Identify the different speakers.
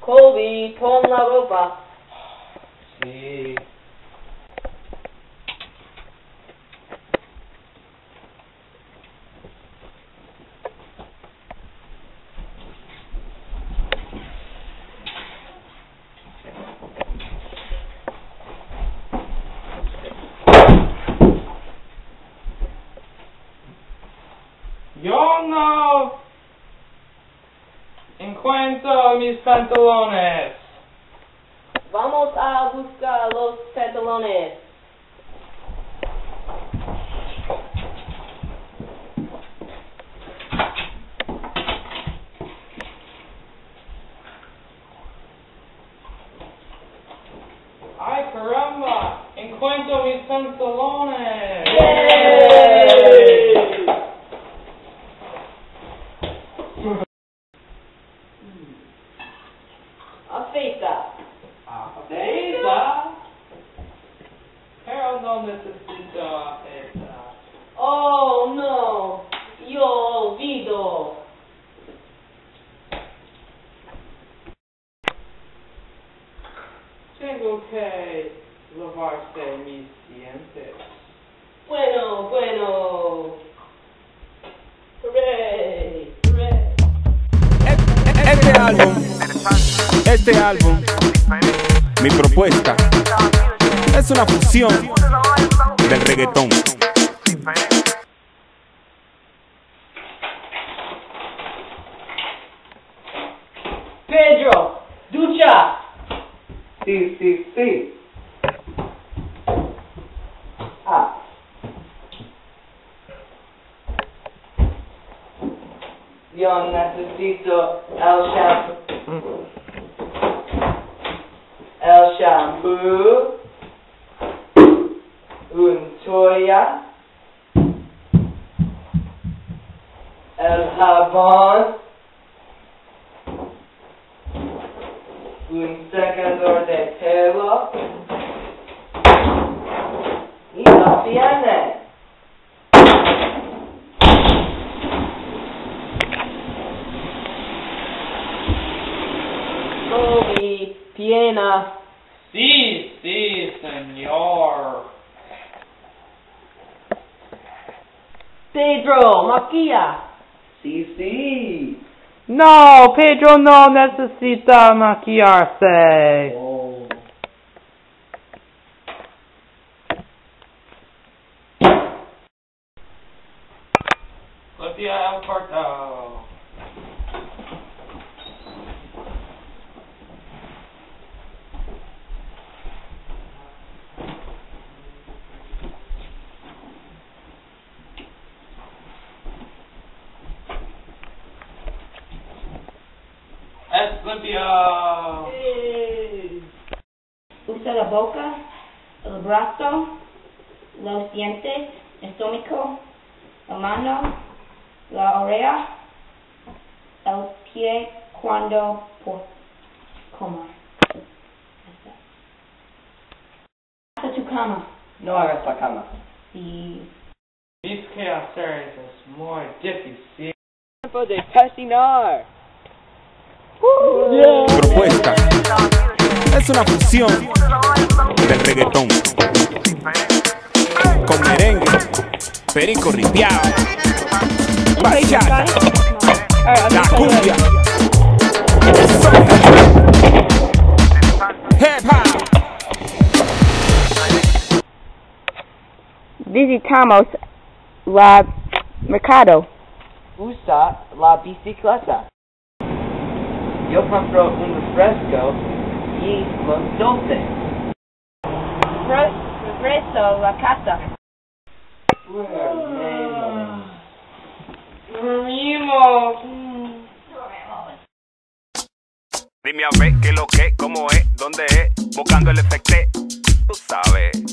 Speaker 1: Colby, pon la ropa.
Speaker 2: Sí. Encuentro mis pantalones.
Speaker 1: Vamos a buscar los pantalones.
Speaker 2: ¡Ay, caramba! ¡Encuentro mis pantalones!
Speaker 1: Afeita.
Speaker 2: ¡Afeita! Pero no necesito afeita.
Speaker 1: Oh no, yo olvido.
Speaker 2: Tengo que lavarse mis dientes.
Speaker 1: Bueno, bueno. Hooray, hooray.
Speaker 3: Este álbum, este álbum, mi propuesta es una fusión del reggaetón.
Speaker 1: Pedro, ducha.
Speaker 2: Sí, sí, sí.
Speaker 1: Yo necesito el shampoo. El shampoo. Un toalla. El jabón. Un secador de pelo. Y no tiene. Piena.
Speaker 2: Sí, sí, señor.
Speaker 1: Pedro, maquilla. Sí, sí.
Speaker 2: No, Pedro no necesita maquillarse.
Speaker 1: Oh.
Speaker 2: Limpia limpio.
Speaker 4: Usa la boca, el brazo, los dientes, el estómago, la mano, la oreja, el pie cuando. Hasta tu cama.
Speaker 1: No hagas la cama.
Speaker 2: Es muy difícil.
Speaker 1: Tiempo de cocinar.
Speaker 3: Es una fusión del reggaetón con merengue, perico ripiao, bachata, la cumbia, hip hop.
Speaker 4: visitamos la mercado.
Speaker 1: Usa la bicicleta. Yo compro un refresco y los dulces.
Speaker 4: Regreso la casa.
Speaker 3: Dime a ver qué lo que, cómo es, dónde es, buscando el efecto, tú sabes.